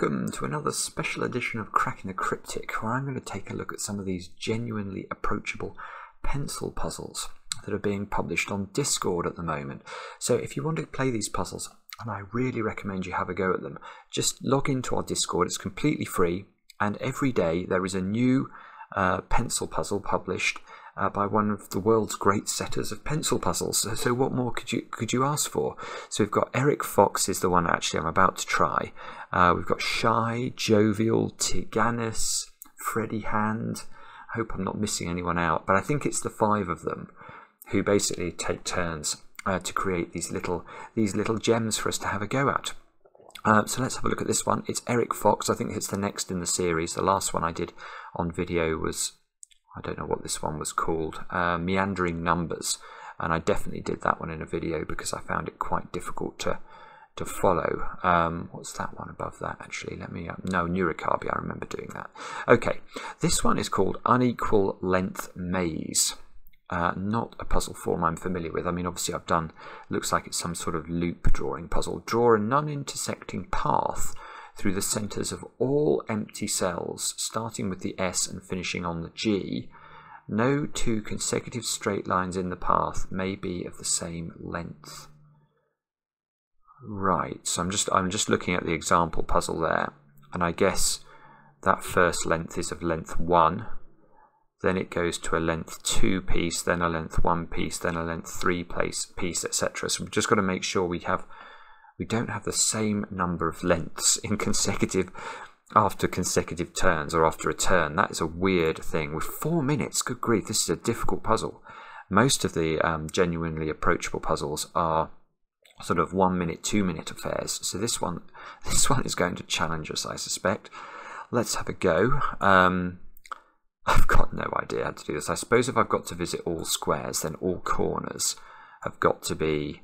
welcome to another special edition of Cracking the Cryptic, where I'm going to take a look at some of these genuinely approachable pencil puzzles that are being published on Discord at the moment. So if you want to play these puzzles, and I really recommend you have a go at them, just log into our Discord, it's completely free, and every day there is a new uh, pencil puzzle published uh, by one of the world's great setters of pencil puzzles. So, so, what more could you could you ask for? So we've got Eric Fox is the one actually I'm about to try. Uh, we've got shye, Jovial, Tiganus, Freddie Hand. I hope I'm not missing anyone out, but I think it's the five of them who basically take turns uh, to create these little these little gems for us to have a go at. Uh, so let's have a look at this one. It's Eric Fox. I think it's the next in the series. The last one I did on video was I don't know what this one was called, uh, Meandering Numbers, and I definitely did that one in a video because I found it quite difficult to to follow. Um, what's that one above that actually? Let me, uh, no, Nurikabe, I remember doing that. Okay, this one is called Unequal Length Maze. Uh, not a puzzle form I'm familiar with. I mean, obviously I've done, looks like it's some sort of loop drawing puzzle. Draw a non-intersecting path through the centers of all empty cells, starting with the S and finishing on the G, no two consecutive straight lines in the path may be of the same length. Right, so I'm just I'm just looking at the example puzzle there, and I guess that first length is of length 1, then it goes to a length 2 piece, then a length 1 piece, then a length 3 piece, piece etc. So we've just got to make sure we have we don't have the same number of lengths in consecutive after consecutive turns or after a turn. That is a weird thing. With four minutes, good grief, this is a difficult puzzle. Most of the um, genuinely approachable puzzles are sort of one minute, two minute affairs. So this one, this one is going to challenge us, I suspect. Let's have a go. Um, I've got no idea how to do this. I suppose if I've got to visit all squares, then all corners have got to be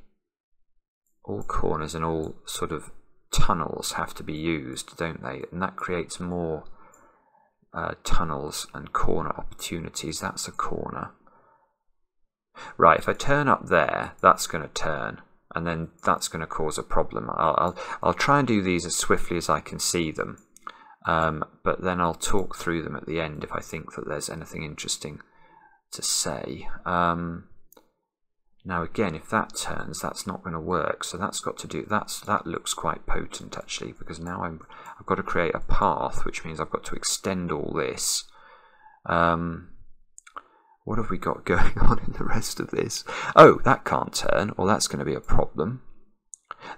all corners and all sort of tunnels have to be used, don't they? And that creates more uh, tunnels and corner opportunities. That's a corner. Right, if I turn up there, that's going to turn, and then that's going to cause a problem. I'll, I'll, I'll, try and do these as swiftly as I can see them, um, but then I'll talk through them at the end if I think that there's anything interesting to say. Um, now again, if that turns, that's not going to work. So that's got to do, that's, that looks quite potent actually, because now I'm, I've got to create a path, which means I've got to extend all this. Um, what have we got going on in the rest of this? Oh, that can't turn, Well, that's going to be a problem.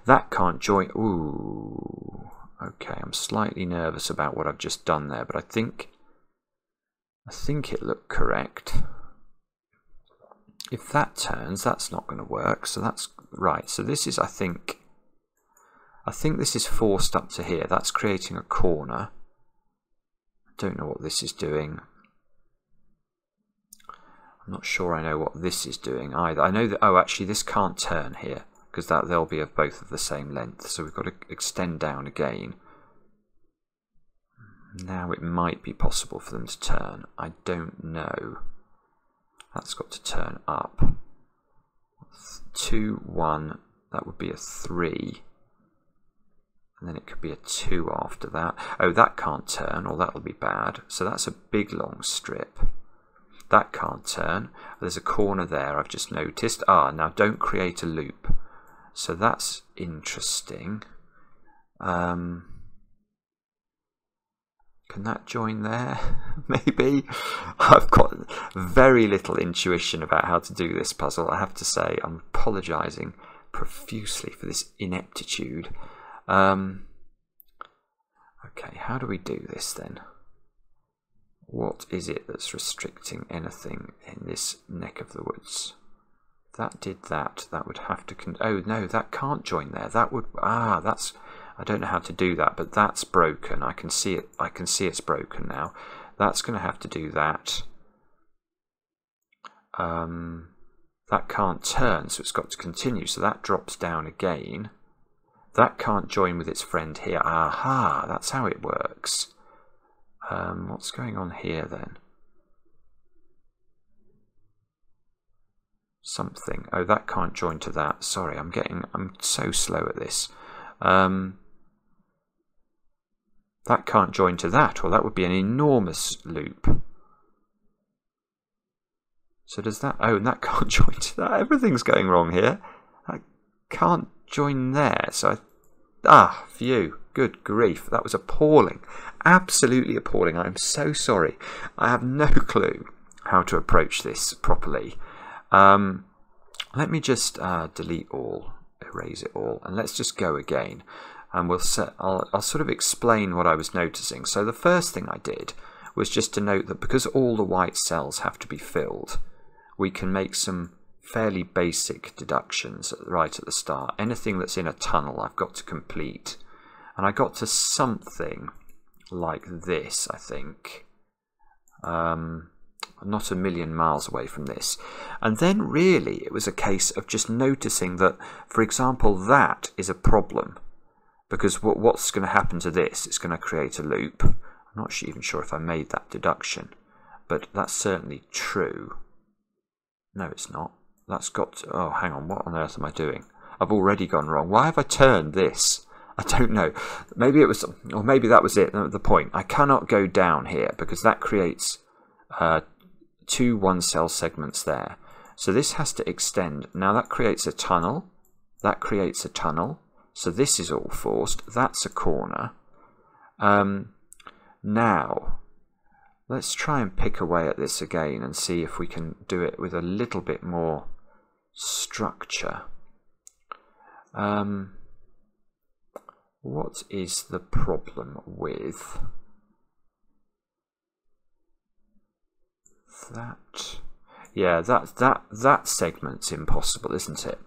That can't join, ooh, okay, I'm slightly nervous about what I've just done there, but I think, I think it looked correct if that turns, that's not going to work. So that's right. So this is, I think, I think this is forced up to here. That's creating a corner. I don't know what this is doing. I'm not sure I know what this is doing either. I know that, oh, actually this can't turn here because that they'll be of both of the same length. So we've got to extend down again. Now it might be possible for them to turn. I don't know. That's got to turn up. 2, 1, that would be a 3. And then it could be a 2 after that. Oh, that can't turn, or that'll be bad. So that's a big long strip. That can't turn. There's a corner there I've just noticed. Ah, now don't create a loop. So that's interesting. Um, can that join there? Maybe. I've got very little intuition about how to do this puzzle. I have to say, I'm apologising profusely for this ineptitude. Um, okay, how do we do this then? What is it that's restricting anything in this neck of the woods? that did that, that would have to. oh no, that can't join there. That would. Ah, that's I don't know how to do that, but that's broken. I can see it. I can see it's broken now. That's going to have to do that. Um, that can't turn, so it's got to continue. So that drops down again. That can't join with its friend here. Aha, that's how it works. Um, what's going on here then? Something. Oh, that can't join to that. Sorry, I'm getting. I'm so slow at this. Um, That can't join to that, or that would be an enormous loop. So does that... Oh, and that can't join to that. Everything's going wrong here. That can't join there. So I... Ah, phew. Good grief. That was appalling. Absolutely appalling. I'm so sorry. I have no clue how to approach this properly. Um, let me just uh, delete all, erase it all, and let's just go again. And we'll set, I'll, I'll sort of explain what I was noticing. So the first thing I did was just to note that because all the white cells have to be filled, we can make some fairly basic deductions right at the start. Anything that's in a tunnel I've got to complete. And I got to something like this, I think. Um, not a million miles away from this. And then really it was a case of just noticing that, for example, that is a problem. Because what, what's going to happen to this? It's going to create a loop. I'm not even sure if I made that deduction, but that's certainly true. No, it's not. That's got to, oh, hang on, what on earth am I doing? I've already gone wrong. Why have I turned this? I don't know. Maybe it was, or maybe that was it, the point. I cannot go down here because that creates uh, two one cell segments there. So this has to extend. Now that creates a tunnel. That creates a tunnel. So this is all forced. That's a corner. Um, now, let's try and pick away at this again and see if we can do it with a little bit more structure. Um, what is the problem with that? Yeah, that that that segment's impossible, isn't it?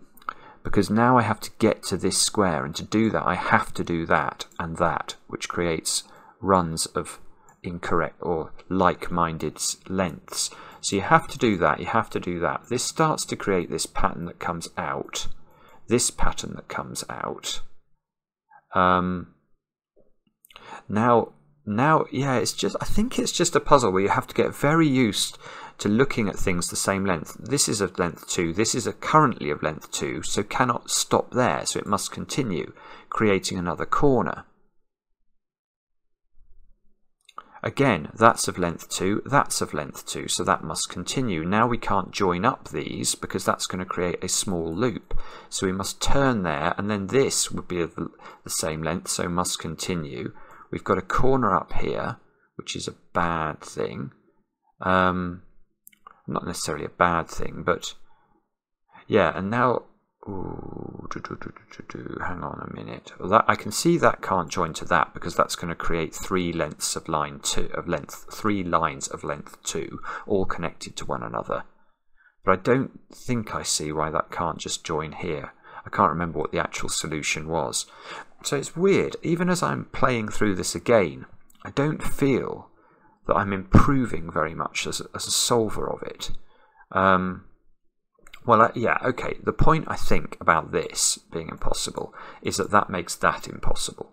Because now I have to get to this square, and to do that, I have to do that and that, which creates runs of incorrect or like-minded lengths. So you have to do that, you have to do that. This starts to create this pattern that comes out, this pattern that comes out. Um, now, now, yeah, it's just, I think it's just a puzzle where you have to get very used to looking at things the same length. This is of length 2, this is a currently of length 2, so cannot stop there, so it must continue, creating another corner. Again, that's of length 2, that's of length 2, so that must continue. Now we can't join up these because that's going to create a small loop. So we must turn there, and then this would be of the same length, so must continue. We've got a corner up here, which is a bad thing. Um, not necessarily a bad thing, but yeah, and now Ooh, do, do, do, hang on a minute. Well, that I can see that can't join to that because that's going to create three lengths of line two of length three lines of length two, all connected to one another. But I don't think I see why that can't just join here. I can't remember what the actual solution was. So it's weird. Even as I'm playing through this again, I don't feel I'm improving very much as, as a solver of it. Um, well, yeah, okay. The point I think about this being impossible is that that makes that impossible.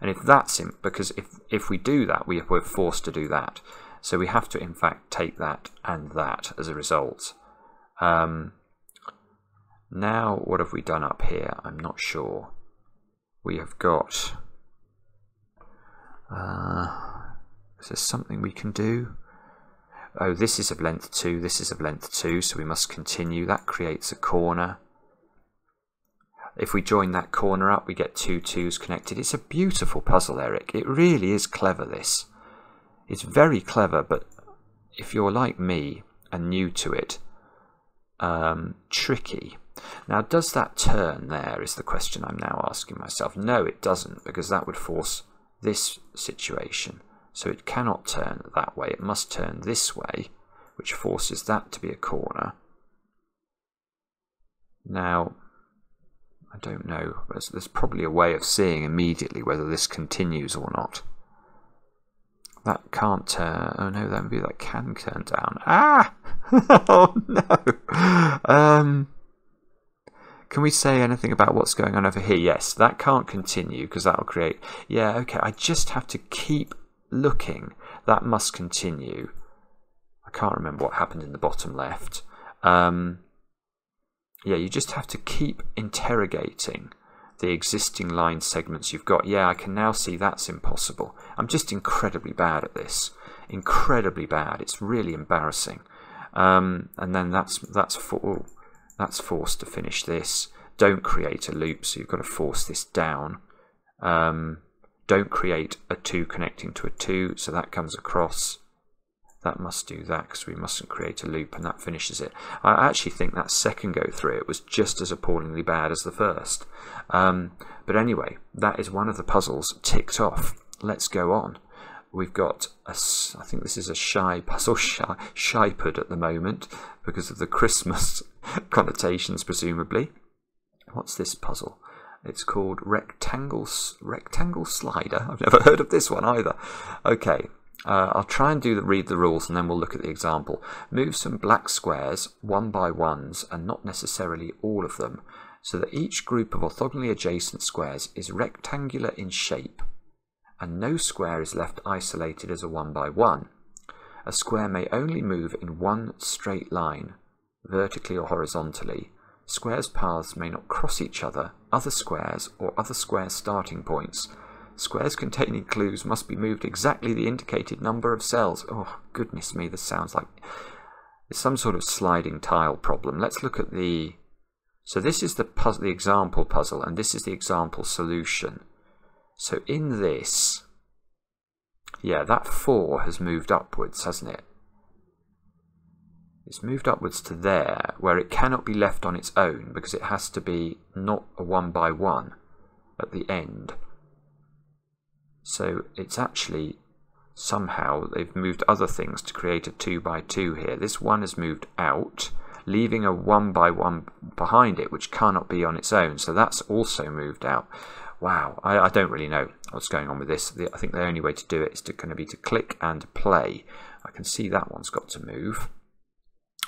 And if that's in, because if if we do that, we, we're forced to do that. So we have to, in fact, take that and that as a result. Um, now, what have we done up here? I'm not sure. We have got. Uh, is there something we can do? oh, this is of length 2, this is of length 2, so we must continue. That creates a corner. If we join that corner up, we get two twos connected. It's a beautiful puzzle, Eric. It really is clever, this. It's very clever, but if you're like me and new to it, um, tricky. Now, does that turn there is the question I'm now asking myself. No, it doesn't, because that would force this situation. So it cannot turn that way, it must turn this way, which forces that to be a corner. Now, I don't know, there's, there's probably a way of seeing immediately whether this continues or not. That can't turn, oh no, that that can turn down. Ah! oh no! Um, can we say anything about what's going on over here? Yes, that can't continue because that will create. Yeah, okay. I just have to keep looking, that must continue. I can't remember what happened in the bottom left. Um, yeah, you just have to keep interrogating the existing line segments you've got. Yeah, I can now see that's impossible. I'm just incredibly bad at this. Incredibly bad. It's really embarrassing. Um, and then that's that's for oh, that's forced to finish this. Don't create a loop, so you've got to force this down. Um, don't create a 2 connecting to a 2, so that comes across. That must do that because we mustn't create a loop and that finishes it. I actually think that second go through it was just as appallingly bad as the first. Um, but anyway, that is one of the puzzles ticked off. Let's go on. We've got, a, I think this is a shye puzzle, shye, at the moment because of the Christmas connotations presumably. What's this puzzle? It's called Rectangle, Rectangle Slider. I've never heard of this one either. Okay, uh, I'll try and do the, read the rules and then we'll look at the example. Move some black squares, one by ones, and not necessarily all of them, so that each group of orthogonally adjacent squares is rectangular in shape, and no square is left isolated as a one by one. A square may only move in one straight line, vertically or horizontally, Squares' paths may not cross each other, other squares, or other square starting points. Squares containing clues must be moved exactly the indicated number of cells. Oh, goodness me, this sounds like it's some sort of sliding tile problem. Let's look at the... So this is the, puzzle, the example puzzle, and this is the example solution. So in this, yeah, that 4 has moved upwards, hasn't it? It's moved upwards to there, where it cannot be left on its own because it has to be not a one by one at the end. So it's actually somehow they've moved other things to create a two by two here. This one has moved out, leaving a one by one behind it, which cannot be on its own. So that's also moved out. Wow, I, I don't really know what's going on with this. The, I think the only way to do it is to kind of be to click and play. I can see that one's got to move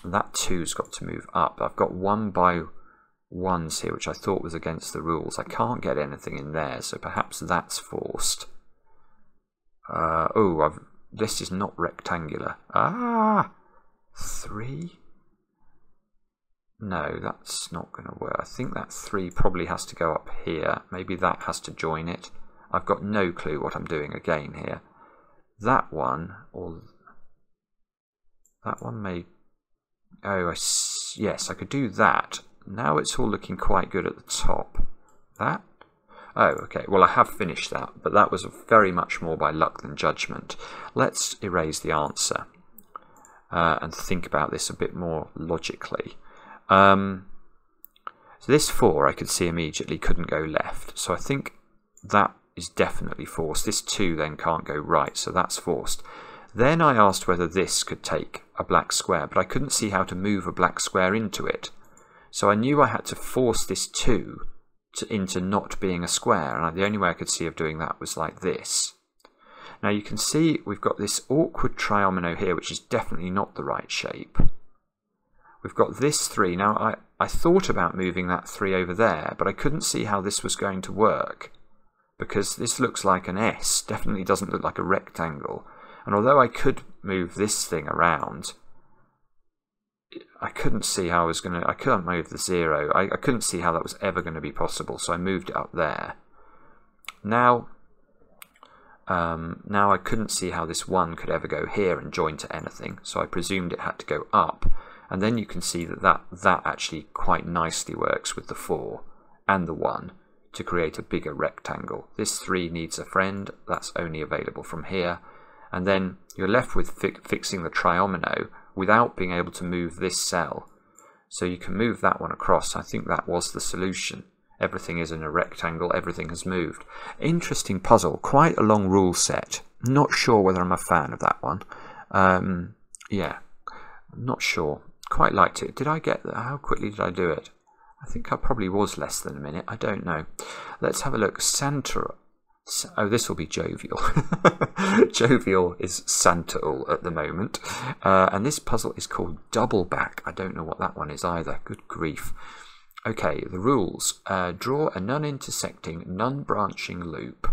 that two's got to move up. I've got one by ones here, which I thought was against the rules. I can't get anything in there, so perhaps that's forced. Uh, oh, I've, this is not rectangular. Ah, three? No, that's not going to work. I think that three probably has to go up here. Maybe that has to join it. I've got no clue what I'm doing again here. That one, or that one may Oh, yes, I could do that. Now it's all looking quite good at the top. That? Oh, okay. Well, I have finished that, but that was very much more by luck than judgment. Let's erase the answer uh, and think about this a bit more logically. Um, so this 4 I could see immediately couldn't go left. So I think that is definitely forced. This 2 then can't go right, so that's forced. Then I asked whether this could take a black square, but I couldn't see how to move a black square into it. So I knew I had to force this 2 to, into not being a square, and the only way I could see of doing that was like this. Now you can see we've got this awkward triomino here, which is definitely not the right shape. We've got this 3. Now I, I thought about moving that 3 over there, but I couldn't see how this was going to work because this looks like an S, definitely doesn't look like a rectangle. And although I could move this thing around, I couldn't see how I was going to, I couldn't move the zero. I, I couldn't see how that was ever going to be possible, so I moved it up there. Now, um, now I couldn't see how this one could ever go here and join to anything, so I presumed it had to go up. And then you can see that that, that actually quite nicely works with the 4 and the 1 to create a bigger rectangle. This 3 needs a friend, that's only available from here and then you're left with fi fixing the triomino without being able to move this cell. So you can move that one across. I think that was the solution. Everything is in a rectangle, everything has moved. Interesting puzzle, quite a long rule set. Not sure whether I'm a fan of that one. Um, yeah, not sure. Quite liked it. Did I get that? How quickly did I do it? I think I probably was less than a minute. I don't know. Let's have a look. Santa Oh, this will be jovial. jovial is Santaul at the moment. Uh, and this puzzle is called Double Back. I don't know what that one is either. Good grief. Okay, the rules. Uh, draw a non-intersecting, non-branching loop.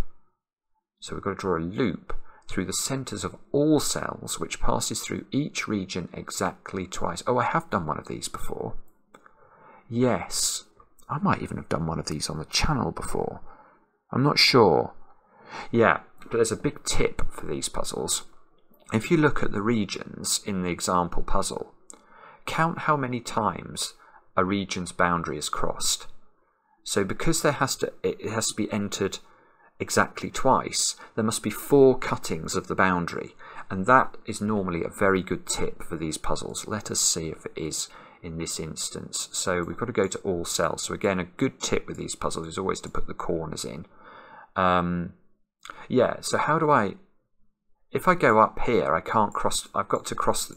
So we've got to draw a loop through the centres of all cells, which passes through each region exactly twice. Oh, I have done one of these before. Yes. I might even have done one of these on the channel before. I'm not sure. Yeah, but there's a big tip for these puzzles. If you look at the regions in the example puzzle, count how many times a region's boundary is crossed. So because there has to it has to be entered exactly twice, there must be four cuttings of the boundary. And that is normally a very good tip for these puzzles. Let us see if it is in this instance. So we've got to go to all cells. So again, a good tip with these puzzles is always to put the corners in. Um, yeah, so how do I, if I go up here, I can't cross, I've got to cross,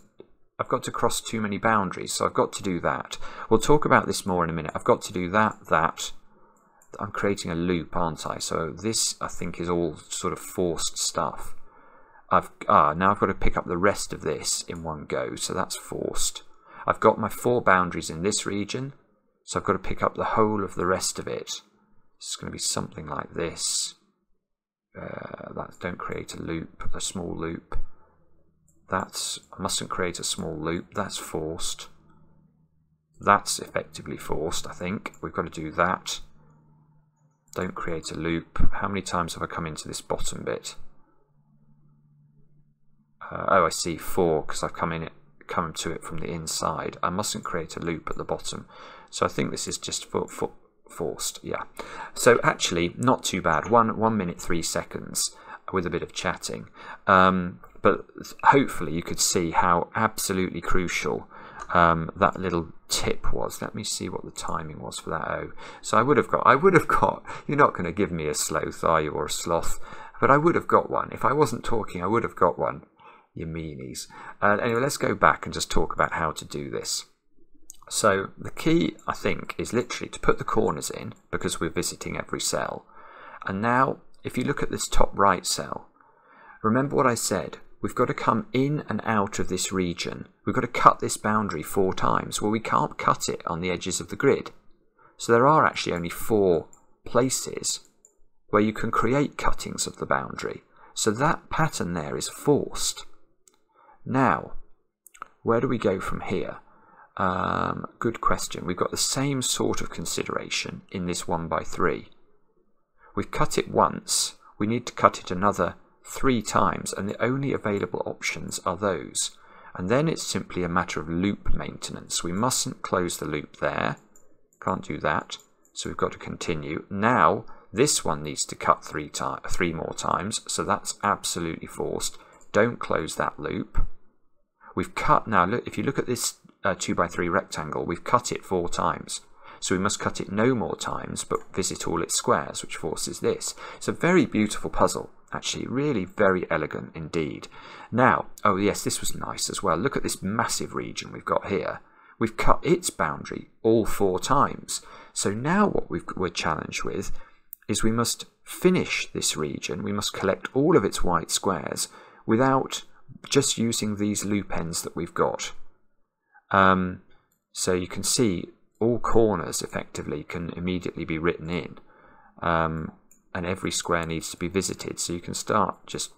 I've got to cross too many boundaries, so I've got to do that. We'll talk about this more in a minute. I've got to do that, that. I'm creating a loop, aren't I? So this, I think, is all sort of forced stuff. I've ah, now I've got to pick up the rest of this in one go, so that's forced. I've got my four boundaries in this region, so I've got to pick up the whole of the rest of it. It's going to be something like this. Uh, that don't create a loop, a small loop. That's I mustn't create a small loop. That's forced. That's effectively forced. I think we've got to do that. Don't create a loop. How many times have I come into this bottom bit? Uh, oh, I see four because I've come in it, come to it from the inside. I mustn't create a loop at the bottom. So I think this is just for, for forced. Yeah. So actually, not too bad. One one minute three seconds with a bit of chatting. Um, but hopefully, you could see how absolutely crucial um, that little tip was. Let me see what the timing was for that. Oh, so I would have got. I would have got. You're not going to give me a sloth, are you, or a sloth? But I would have got one if I wasn't talking. I would have got one. You meanies. Uh, anyway, let's go back and just talk about how to do this. So the key, I think, is literally to put the corners in because we're visiting every cell. And now, if you look at this top right cell, remember what I said. We've got to come in and out of this region. We've got to cut this boundary four times. Well, we can't cut it on the edges of the grid. So there are actually only four places where you can create cuttings of the boundary. So that pattern there is forced. Now, where do we go from here? Um, good question. We've got the same sort of consideration in this 1 by 3. We've cut it once, we need to cut it another three times, and the only available options are those. And then it's simply a matter of loop maintenance. We mustn't close the loop there. Can't do that. So we've got to continue. Now, this one needs to cut three, three more times, so that's absolutely forced. Don't close that loop. We've cut, now look, if you look at this a 2 by 3 rectangle, we've cut it four times. So we must cut it no more times, but visit all its squares, which forces this. It's a very beautiful puzzle, actually, really very elegant indeed. Now, oh yes, this was nice as well. Look at this massive region we've got here. We've cut its boundary all four times. So now what we are challenged with is we must finish this region. We must collect all of its white squares without just using these loop ends that we've got. Um, so you can see all corners effectively can immediately be written in. Um, and every square needs to be visited. So you can start just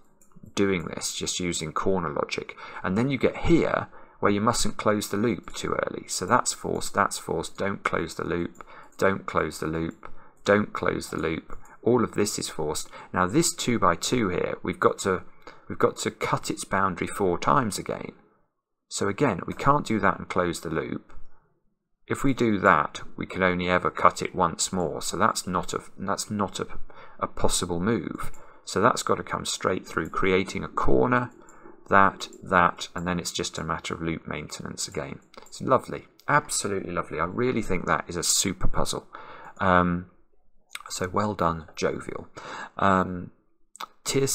doing this, just using corner logic. And then you get here where you mustn't close the loop too early. So that's forced, that's forced, don't close the loop, don't close the loop, don't close the loop. All of this is forced. Now this 2 by 2 here, we've got to we've got to cut its boundary four times again. So again, we can't do that and close the loop. If we do that, we can only ever cut it once more. So that's not a that's not a, a possible move. So that's got to come straight through, creating a corner, that, that, and then it's just a matter of loop maintenance again. It's lovely, absolutely lovely. I really think that is a super puzzle. Um, so well done, Jovial. Um, Tir,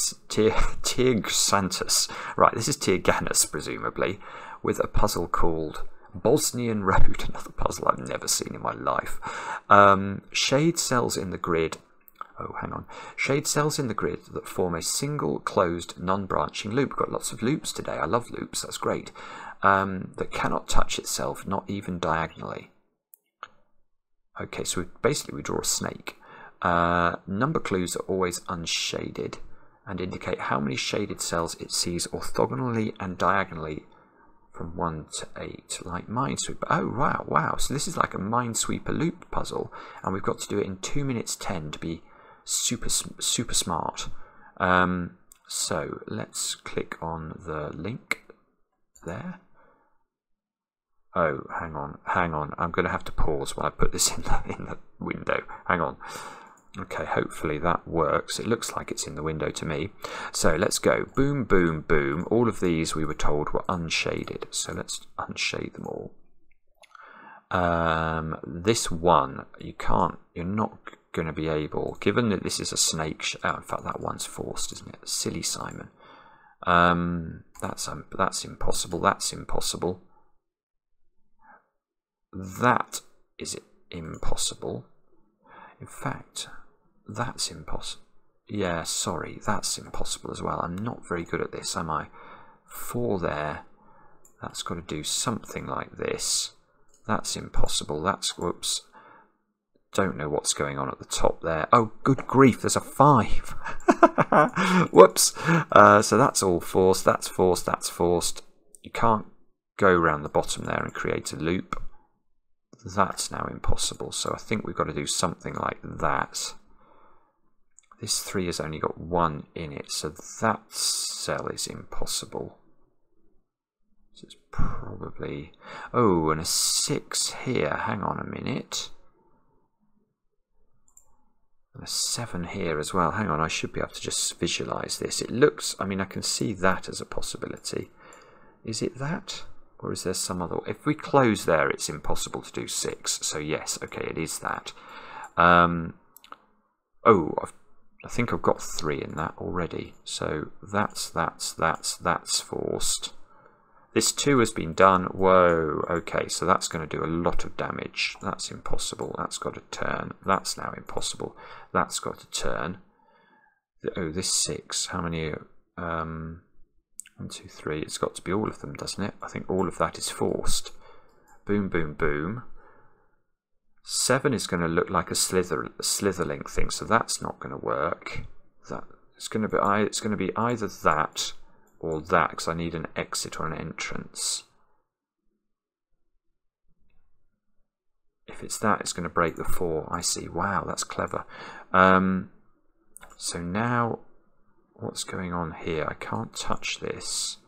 Tir, Santos. Right, this is Tirganus, presumably with a puzzle called Bosnian Road, another puzzle I've never seen in my life. Um, shade cells in the grid. Oh, hang on. Shade cells in the grid that form a single closed non-branching loop. We've got lots of loops today. I love loops. That's great. Um, that cannot touch itself, not even diagonally. Okay, so basically we draw a snake. Uh, number clues are always unshaded and indicate how many shaded cells it sees orthogonally and diagonally from 1 to 8, like Minesweeper. Oh, wow, wow. So this is like a Minesweeper loop puzzle, and we've got to do it in 2 minutes 10 to be super, super smart. Um, so let's click on the link there. Oh, hang on, hang on. I'm going to have to pause while I put this in the, in the window. Hang on. Okay, hopefully that works. It looks like it's in the window to me. So let's go. Boom, boom, boom. All of these we were told were unshaded. So let's unshade them all. Um, this one, you can't, you're not going to be able, given that this is a snake, oh, in fact that one's forced, isn't it? Silly Simon. Um, that's, um, that's impossible, that's impossible. That is impossible. In fact, that's impossible. Yeah, sorry, that's impossible as well. I'm not very good at this, am I? Four there. That's got to do something like this. That's impossible. That's, whoops. Don't know what's going on at the top there. Oh, good grief, there's a five. whoops. Uh, so that's all forced, that's forced, that's forced. You can't go around the bottom there and create a loop. That's now impossible. So I think we've got to do something like that. This 3 has only got 1 in it, so that cell is impossible. So it's probably... Oh, and a 6 here. Hang on a minute. And a 7 here as well. Hang on, I should be able to just visualize this. It looks... I mean, I can see that as a possibility. Is it that? Or is there some other... If we close there, it's impossible to do 6. So yes, okay, it is that. Um, oh, I've I think I've got three in that already. So that's, that's, that's, that's forced. This two has been done. Whoa, okay, so that's going to do a lot of damage. That's impossible. That's got to turn. That's now impossible. That's got to turn. Oh, this six. How many? Um, one, two, three. It's got to be all of them, doesn't it? I think all of that is forced. Boom, boom, boom. 7 is going to look like a slither a slitherlink thing, so that's not going to work. That it's going to be it's going to be either that or that because I need an exit or an entrance. If it's that, it's going to break the 4. I see. Wow, that's clever. Um, so now, what's going on here? I can't touch this.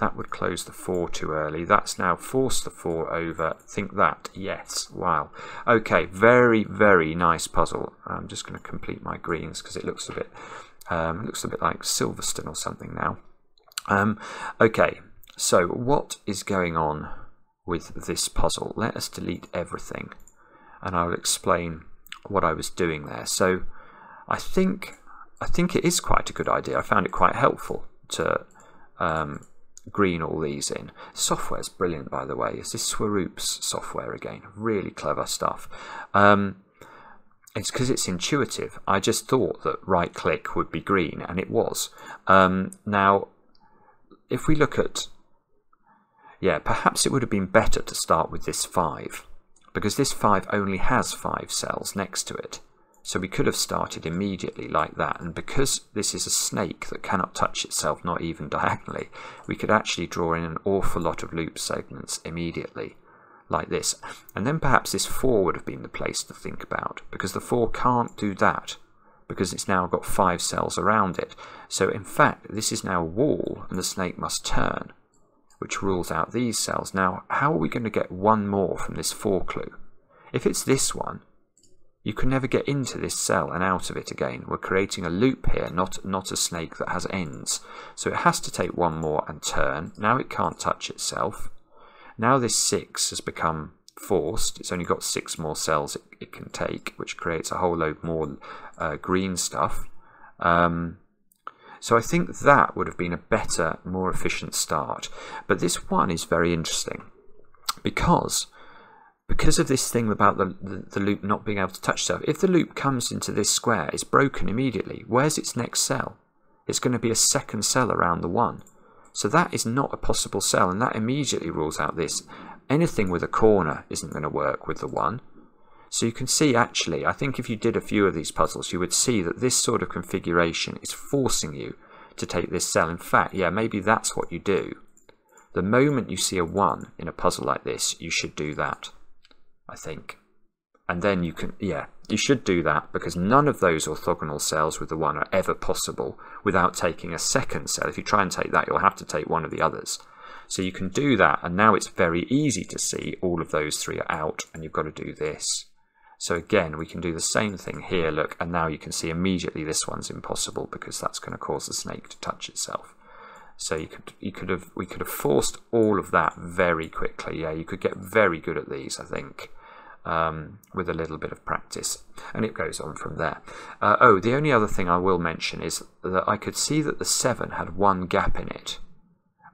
That would close the 4 too early. That's now forced the 4 over. Think that. Yes. Wow. Okay. Very, very nice puzzle. I'm just going to complete my greens because it looks a bit um, looks a bit like Silverstone or something now. Um, okay. So what is going on with this puzzle? Let us delete everything and I'll explain what I was doing there. So I think I think it is quite a good idea. I found it quite helpful to um, green all these in. Software's brilliant, by the way. It's this Swaroop's software again. Really clever stuff. Um, it's because it's intuitive. I just thought that right click would be green, and it was. Um, now, if we look at, yeah, perhaps it would have been better to start with this 5, because this 5 only has 5 cells next to it. So we could have started immediately like that, and because this is a snake that cannot touch itself, not even diagonally, we could actually draw in an awful lot of loop segments immediately, like this. And then perhaps this 4 would have been the place to think about, because the 4 can't do that, because it's now got 5 cells around it. So in fact, this is now a wall, and the snake must turn, which rules out these cells. Now, how are we going to get one more from this 4 clue? If it's this one, you can never get into this cell and out of it again. We're creating a loop here, not, not a snake that has ends. So it has to take one more and turn. Now it can't touch itself. Now this 6 has become forced. It's only got 6 more cells it, it can take, which creates a whole load more uh, green stuff. Um, so I think that would have been a better, more efficient start. But this one is very interesting because because of this thing about the, the, the, loop not being able to touch itself, if the loop comes into this square, it's broken immediately. Where's its next cell? It's going to be a second cell around the 1. So that is not a possible cell, and that immediately rules out this. Anything with a corner isn't going to work with the 1. So you can see actually, I think if you did a few of these puzzles, you would see that this sort of configuration is forcing you to take this cell. In fact, yeah, maybe that's what you do. the moment you see a 1 in a puzzle like this, you should do that, I think. And then you can, yeah, you should do that because none of those orthogonal cells with the 1 are ever possible without taking a second cell. If you try and take that, you'll have to take one of the others. So you can do that, and now it's very easy to see all of those three are out, and you've got to do this. So again, we can do the same thing here, look, and now you can see immediately this one's impossible because that's going to cause the snake to touch itself. So you could you could have we could have forced all of that very quickly. Yeah, you could get very good at these, I think, um, with a little bit of practice, and it goes on from there. Uh, oh, the only other thing I will mention is that I could see that the seven had one gap in it,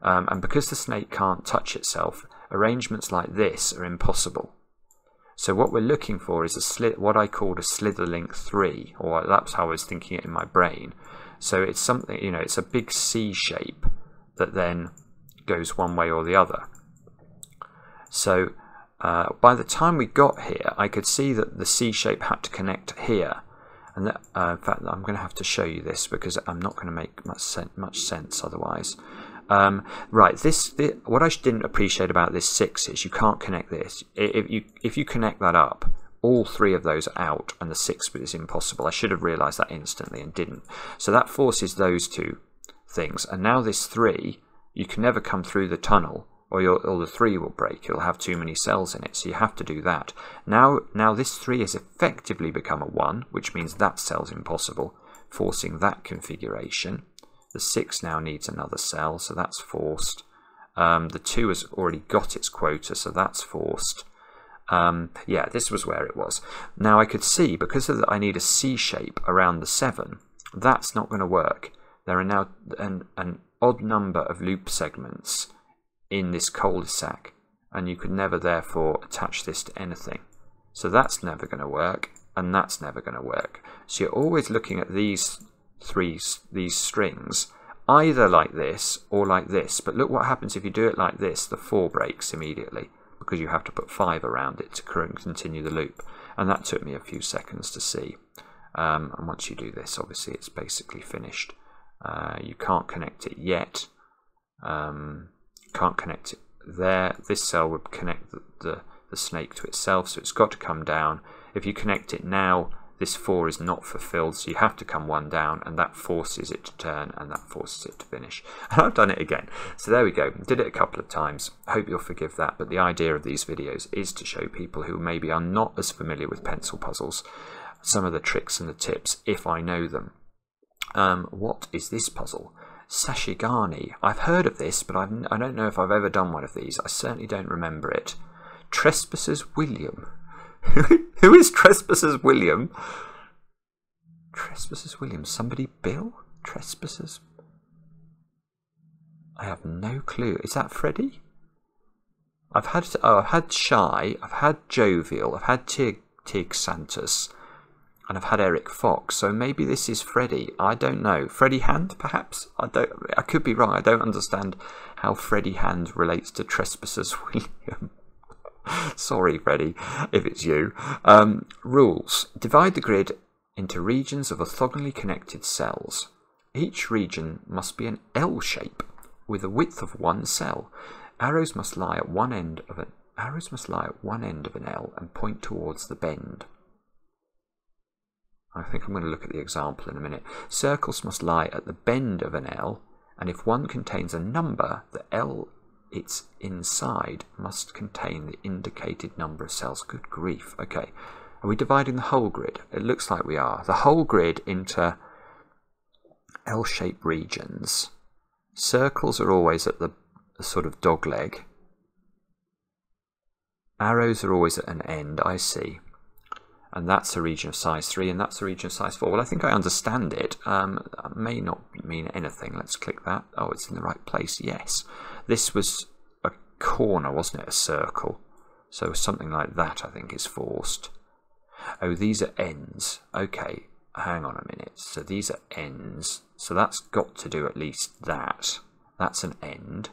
um, and because the snake can't touch itself, arrangements like this are impossible. So what we're looking for is a slit, what I called a slitherlink three, or that's how I was thinking it in my brain. So it's something, you know, it's a big C shape that then goes one way or the other. So uh, by the time we got here, I could see that the C shape had to connect here. And that, uh, in fact, I'm going to have to show you this because I'm not going to make much, sen much sense otherwise. Um, right, this, this, what I didn't appreciate about this 6 is you can't connect this. If you, if you connect that up, all three of those are out and the sixth is impossible. I should have realised that instantly and didn't. So that forces those two things. And now this 3, you can never come through the tunnel or, your, or the 3 will break. You'll have too many cells in it, so you have to do that. Now, now this 3 has effectively become a 1, which means that cell's impossible, forcing that configuration. The 6 now needs another cell, so that's forced. Um, the 2 has already got its quota, so that's forced. Um, yeah, this was where it was. Now I could see, because of that I need a C shape around the 7, that's not going to work. There are now an, an odd number of loop segments in this cul-de-sac, and you could never therefore attach this to anything. So that's never going to work, and that's never going to work. So you're always looking at these three these strings either like this or like this. But look what happens if you do it like this, the 4 breaks immediately because you have to put 5 around it to continue the loop. And that took me a few seconds to see. Um, and once you do this, obviously it's basically finished. Uh, you can't connect it yet. Um, can't connect it there. This cell would connect the, the, the snake to itself, so it's got to come down. If you connect it now, this 4 is not fulfilled, so you have to come one down, and that forces it to turn, and that forces it to finish. And I've done it again. So there we go. Did it a couple of times. Hope you'll forgive that, but the idea of these videos is to show people who maybe are not as familiar with pencil puzzles some of the tricks and the tips, if I know them. Um, what is this puzzle? Sashigane. I've heard of this, but I've, I do not know if I've ever done one of these. I certainly don't remember it. Trespassers William. Who is Trespassers William? Trespassers William. Somebody Bill? Trespassers? I have no clue. Is that Freddy? I've had oh, I've had shye, I've had Jovial, I've had Tig, Tig Santos, and I've had Eric Fox. So maybe this is Freddy. I don't know. Freddy Hand, perhaps. I don't. I could be wrong. I don't understand how Freddy Hand relates to Trespassers William. Sorry, Freddie, if it's you. Um, rules. Divide the grid into regions of orthogonally connected cells. Each region must be an L shape with a width of one cell. Arrows must lie at one end of an arrows must lie at one end of an L and point towards the bend. I think I'm going to look at the example in a minute. Circles must lie at the bend of an L, and if one contains a number, the L its inside must contain the indicated number of cells. Good grief. Okay. Are we dividing the whole grid? It looks like we are. The whole grid into L-shaped regions. Circles are always at the sort of dog leg. Arrows are always at an end, I see. And that's a region of size 3, and that's a region of size 4. Well, I think I understand it. Um, may not mean anything. Let's click that. Oh, it's in the right place. Yes. This was a corner, wasn't it? A circle. So something like that, I think, is forced. Oh, these are ends. Okay, hang on a minute. So these are ends. So that's got to do at least that. That's an end.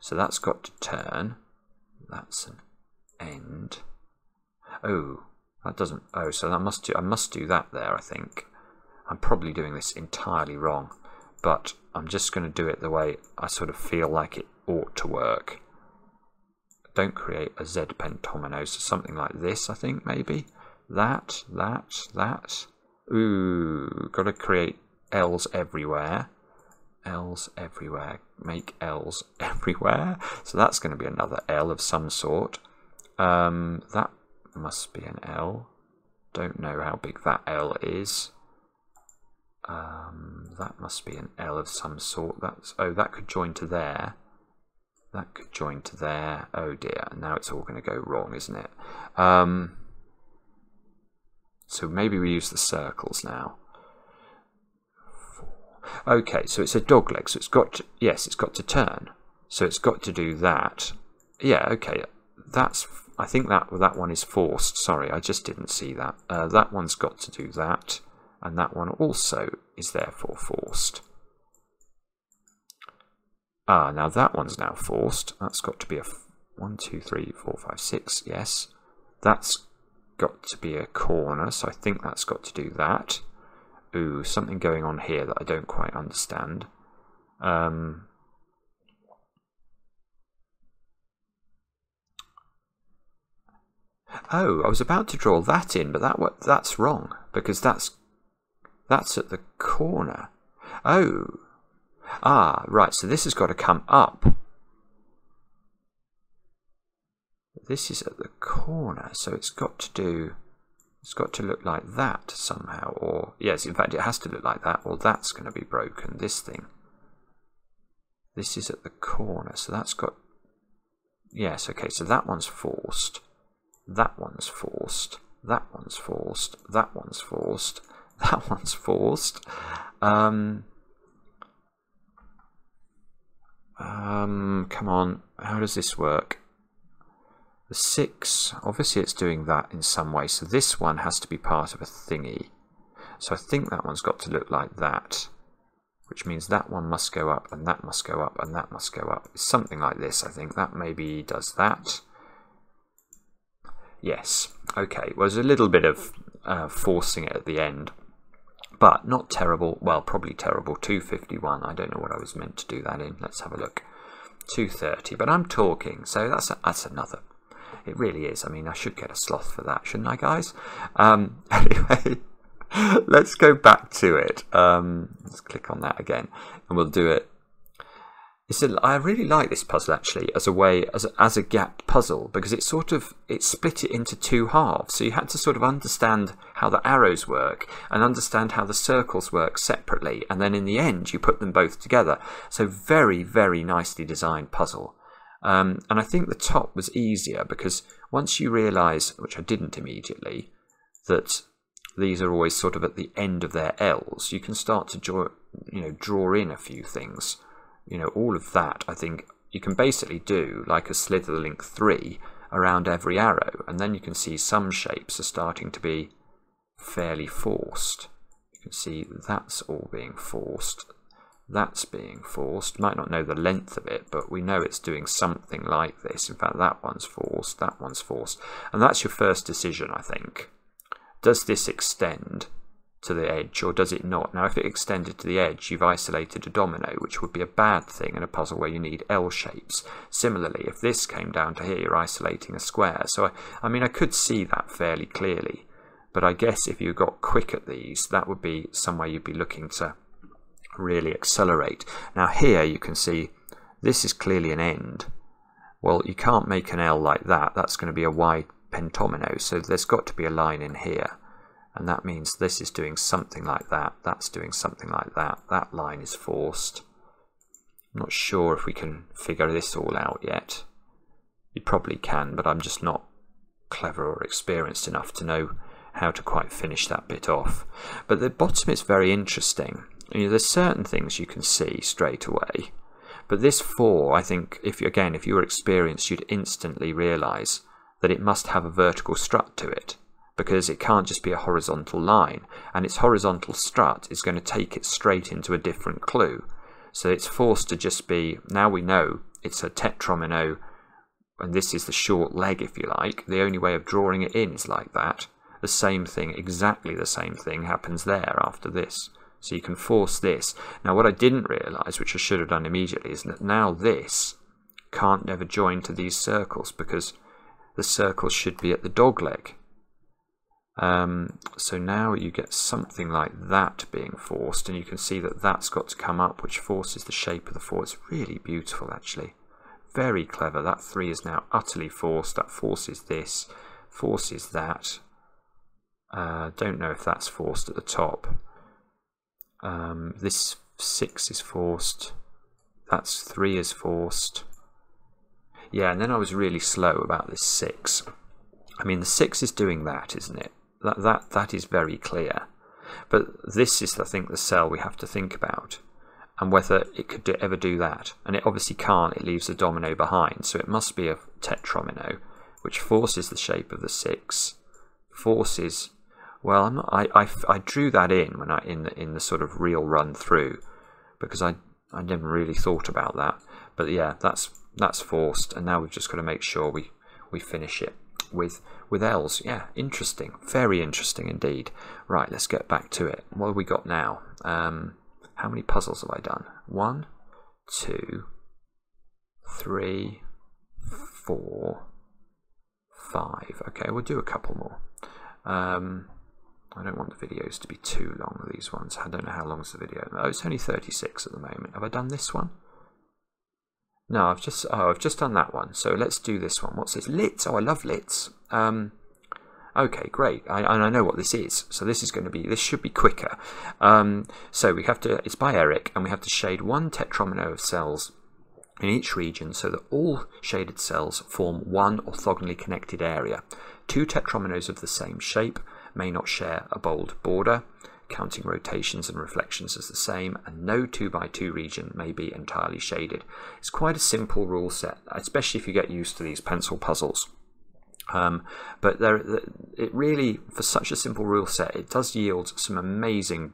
So that's got to turn. That's an end. Oh, that doesn't. Oh, so I must do. I must do that there. I think. I'm probably doing this entirely wrong, but I'm just going to do it the way I sort of feel like it ought to work. Don't create a Z pentomino, so something like this, I think, maybe. That, that, that. Ooh, got to create L's everywhere. L's everywhere. Make L's everywhere. So that's going to be another L of some sort. Um, that must be an L. Don't know how big that L is. Um, that must be an L of some sort. That's oh, that could join to there. That could join to there. Oh dear, now it's all going to go wrong, isn't it? Um, so maybe we use the circles now. Okay, so it's a dog leg, so it's got to, yes, it's got to turn. So it's got to do that. Yeah, okay, that's, I think that that one is forced. Sorry, I just didn't see that. Uh, that one's got to do that, and that one also is therefore forced. Ah, now that one's now forced. That's got to be a one, two, three, four, five, six. Yes, that's got to be a corner, so I think that's got to do that. Ooh, something going on here that I don't quite understand. Um, oh, I was about to draw that in, but that that's wrong because that's that's at the corner. Oh, ah, right. So this has got to come up. This is at the corner, so it's got to do it's got to look like that somehow, or yes, in fact, it has to look like that, or that's going to be broken. This thing. This is at the corner, so that's got. Yes, okay, so that one's forced. That one's forced. That one's forced. That one's forced. That one's forced. Um, um, come on, how does this work? The 6, obviously it's doing that in some way, so this one has to be part of a thingy. So I think that one's got to look like that, which means that one must go up, and that must go up, and that must go up. Something like this, I think. That maybe does that. Yes, okay. Well, there's a little bit of uh, forcing it at the end, but not terrible. Well, probably terrible. 251. I don't know what I was meant to do that in. Let's have a look. 230, but I'm talking, so that's a, that's another it really is. I mean, I should get a sloth for that, shouldn't I, guys? Um, anyway, let's go back to it. Um, let's click on that again, and we'll do it. I really like this puzzle actually as a way as a, as a GAPP puzzle because it sort of it split it into two halves. So you had to sort of understand how the arrows work and understand how the circles work separately, and then in the end you put them both together. So very very nicely designed puzzle. Um, and I think the top was easier because once you realise, which I didn't immediately, that these are always sort of at the end of their L's, you can start to draw, you know, draw in a few things. You know, all of that I think you can basically do like a Slitherlink 3 around every arrow, and then you can see some shapes are starting to be fairly forced. You can see that's all being forced that's being forced. Might not know the length of it, but we know it's doing something like this. In fact, that one's forced, that one's forced. And that's your first decision, I think. Does this extend to the edge or does it not? Now, if it extended to the edge, you've isolated a domino, which would be a bad thing in a puzzle where you need L shapes. Similarly, if this came down to here, you're isolating a square. So, I, I mean, I could see that fairly clearly. But I guess if you got quick at these, that would be somewhere you'd be looking to really accelerate. Now here you can see this is clearly an end. Well, you can't make an L like that. That's going to be a Y pentomino. So there's got to be a line in here. And that means this is doing something like that. That's doing something like that. That line is forced. I'm not sure if we can figure this all out yet. You probably can, but I'm just not clever or experienced enough to know how to quite finish that bit off. But the bottom is very interesting. You know, there's certain things you can see straight away. But this 4, I think, if you, again, if you were experienced, you'd instantly realise that it must have a vertical strut to it because it can't just be a horizontal line. And its horizontal strut is going to take it straight into a different clue. So it's forced to just be, now we know it's a tetromino, and this is the short leg, if you like. The only way of drawing it in is like that. The same thing, exactly the same thing, happens there after this. So you can force this. Now what I didn't realise, which I should have done immediately, is that now this can't never join to these circles because the circles should be at the dog leg. Um, so now you get something like that being forced, and you can see that that's got to come up, which forces the shape of the four. It's really beautiful, actually. Very clever. That three is now utterly forced. That forces this, forces that. Uh, don't know if that's forced at the top. Um, this six is forced. That's three is forced. Yeah, and then I was really slow about this six. I mean, the six is doing that, isn't it? That that that is very clear. But this is, I think, the cell we have to think about, and whether it could do, ever do that. And it obviously can't. It leaves a domino behind, so it must be a tetromino, which forces the shape of the six, forces. Well, not, I, I, I drew that in when I in the in the sort of real run through, because I I never really thought about that. But yeah, that's that's forced, and now we've just got to make sure we we finish it with with L's. Yeah, interesting, very interesting indeed. Right, let's get back to it. What have we got now? Um, how many puzzles have I done? One, two, three, four, five. Okay, we'll do a couple more. Um, I don't want the videos to be too long, these ones. I don't know how long is the video. Oh, it's only 36 at the moment. Have I done this one? No, I've just oh, I've just done that one. So let's do this one. What's this? Lits. Oh, I love lits. Um, okay, great. I, and I know what this is. So this is going to be this should be quicker. Um, so we have to. It's by Eric, and we have to shade one tetromino of cells in each region so that all shaded cells form one orthogonally connected area. Two tetrominos of the same shape may not share a bold border counting rotations and reflections as the same, and no 2x2 region may be entirely shaded. It's quite a simple rule set, especially if you get used to these pencil puzzles. Um, but there, it really, for such a simple rule set, it does yield some amazing,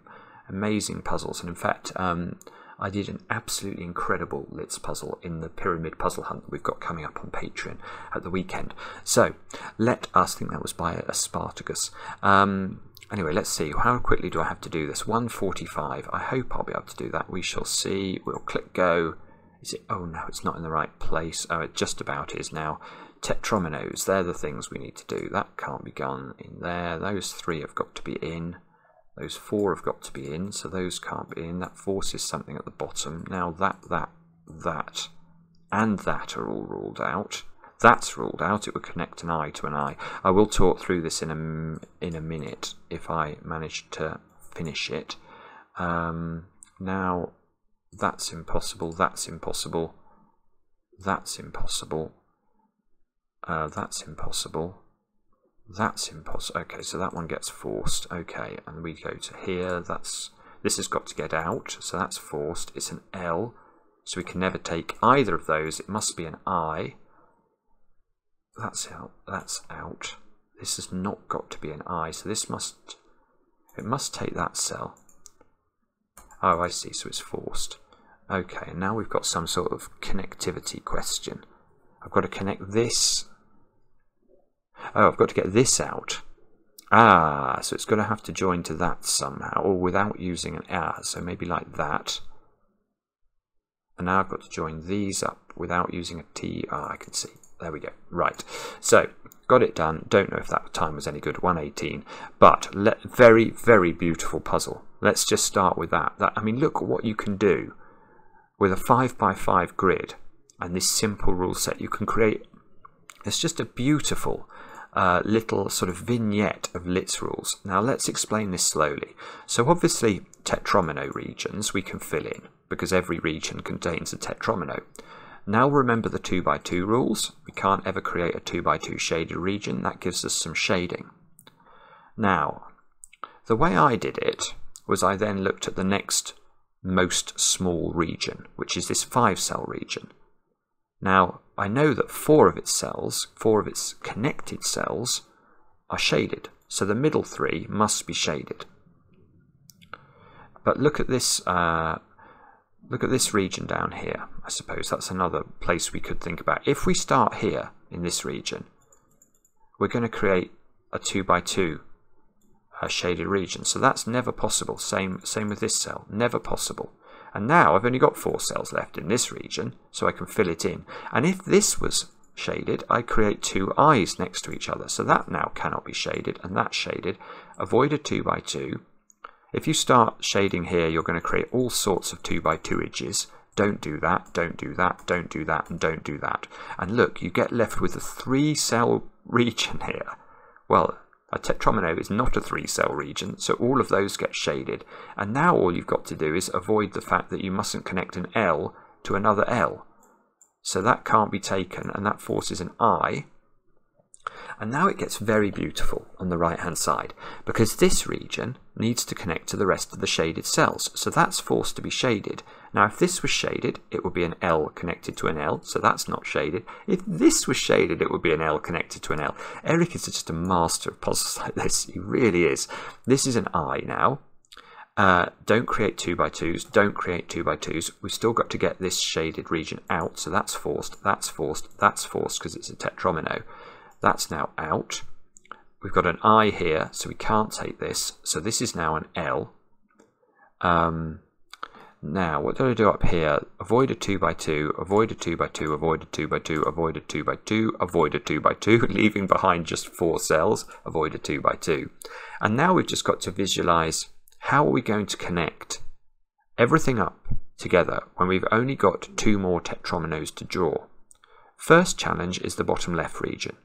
amazing puzzles. And in fact, um, I did an absolutely incredible Lits puzzle in the Pyramid Puzzle Hunt that we've got coming up on Patreon at the weekend. So let us think that was by Spartacus. Um, Anyway, let's see. How quickly do I have to do this? 145. I hope I'll be able to do that. We shall see. We'll click go. Is it? Oh no, it's not in the right place. Oh, it just about is now. Tetrominos, they're the things we need to do. That can't be gone in there. Those three have got to be in. Those four have got to be in, so those can't be in. That forces something at the bottom. Now that, that, that, and that are all ruled out that's ruled out. It would connect an I to an eye. I will talk through this in a, in a minute if I manage to finish it. Um, now, that's impossible, that's impossible, that's impossible, uh, that's impossible, that's impossible. Okay, so that one gets forced. Okay, and we go to here. That's This has got to get out, so that's forced. It's an L, so we can never take either of those. It must be an I that's out, that's out. This has not got to be an I, so this must, it must take that cell. Oh, I see, so it's forced. Okay, and now we've got some sort of connectivity question. I've got to connect this. Oh, I've got to get this out. Ah, so it's going to have to join to that somehow, or without using an ah, so maybe like that. And now I've got to join these up without using a T. Ah, I can see. There we go. Right. So, got it done. Don't know if that time was any good. 118. But let, very, very beautiful puzzle. Let's just start with that. that. I mean, look what you can do with a 5 by 5 grid and this simple rule set. You can create... It's just a beautiful uh, little sort of vignette of Lits rules. Now let's explain this slowly. So obviously tetromino regions we can fill in because every region contains a tetromino. Now remember the 2x2 rules. We can't ever create a 2x2 shaded region. That gives us some shading. Now, the way I did it was I then looked at the next most small region, which is this 5 cell region. Now, I know that four of its cells, four of its connected cells, are shaded. So the middle three must be shaded. But look at this uh, look at this region down here. I suppose that's another place we could think about. If we start here in this region, we're going to create a 2 by 2 uh, shaded region. So that's never possible. Same, same with this cell. Never possible. And now I've only got four cells left in this region, so I can fill it in. And if this was shaded, I create two I's next to each other. So that now cannot be shaded, and that's shaded. Avoid a 2 by 2 If you start shading here, you're going to create all sorts of 2 by 2 edges. Don't do that, don't do that, don't do that, and don't do that. And look, you get left with a three cell region here. Well, a tetromino is not a three cell region, so all of those get shaded. And now all you've got to do is avoid the fact that you mustn't connect an L to another L. So that can't be taken, and that forces an I. And now it gets very beautiful on the right hand side, because this region needs to connect to the rest of the shaded cells. So that's forced to be shaded. Now if this was shaded, it would be an L connected to an L, so that's not shaded. If this was shaded, it would be an L connected to an L. Eric is just a master of puzzles like this, he really is. This is an I now, uh, don't create 2 by 2s don't create 2 by 2s We've still got to get this shaded region out, so that's forced, that's forced, that's forced because it's a tetromino. That's now out. We've got an I here, so we can't take this. So this is now an L. Um, now, what do I do up here? Avoid a 2 by 2 avoid a 2 by 2 avoid a 2 by 2 avoid a 2 by 2 avoid a 2 by 2 leaving behind just four cells, avoid a 2 by 2 And now we've just got to visualize how are we going to connect everything up together when we've only got two more tetrominos to draw? First challenge is the bottom left region.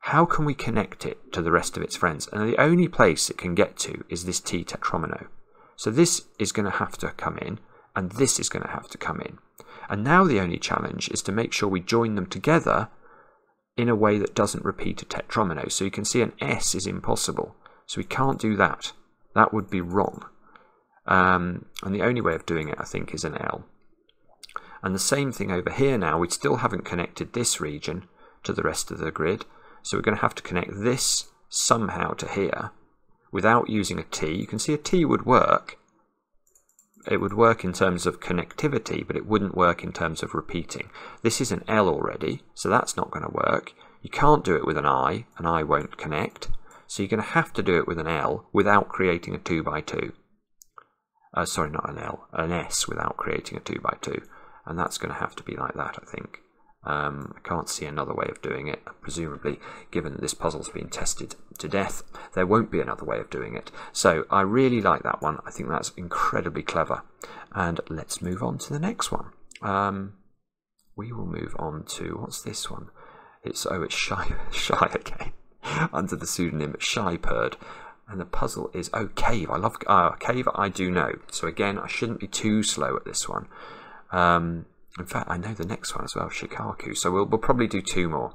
How can we connect it to the rest of its friends? And the only place it can get to is this T tetromino. So this is going to have to come in, and this is going to have to come in. And now the only challenge is to make sure we join them together in a way that doesn't repeat a tetromino. So you can see an S is impossible. So we can't do that. That would be wrong. Um, and the only way of doing it, I think, is an L. And the same thing over here now, we still haven't connected this region to the rest of the grid. So we're going to have to connect this somehow to here without using a T. You can see a T would work. It would work in terms of connectivity, but it wouldn't work in terms of repeating. This is an L already, so that's not going to work. You can't do it with an I, an I won't connect. So you're going to have to do it with an L without creating a 2 by 2 uh, sorry, not an L, an S without creating a 2 by 2 And that's going to have to be like that, I think. Um, I can't see another way of doing it. Presumably, given that this puzzle's been tested to death, there won't be another way of doing it. So I really like that one. I think that's incredibly clever. And let's move on to the next one. Um, we will move on to, what's this one? It's, oh, it's shye, shye again. under the pseudonym Shyperd. And the puzzle is oh cave. I love uh, cave. I do know. So again, I shouldn't be too slow at this one. Um, in fact, I know the next one as well, Shikaku. So we'll, we'll probably do two more.